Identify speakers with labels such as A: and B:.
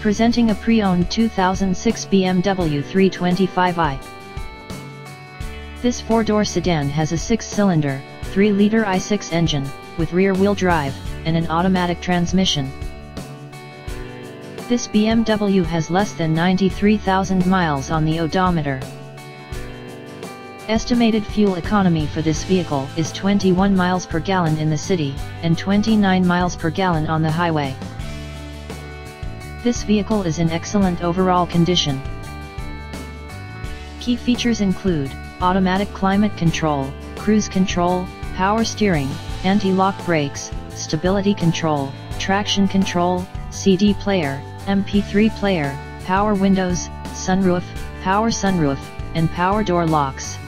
A: Presenting a pre-owned 2006 BMW 325i. This four-door sedan has a six-cylinder, 3-liter i6 engine, with rear-wheel drive, and an automatic transmission. This BMW has less than 93,000 miles on the odometer. Estimated fuel economy for this vehicle is 21 miles per gallon in the city, and 29 miles per gallon on the highway. This vehicle is in excellent overall condition. Key features include, automatic climate control, cruise control, power steering, anti-lock brakes, stability control, traction control, CD player, MP3 player, power windows, sunroof, power sunroof, and power door locks.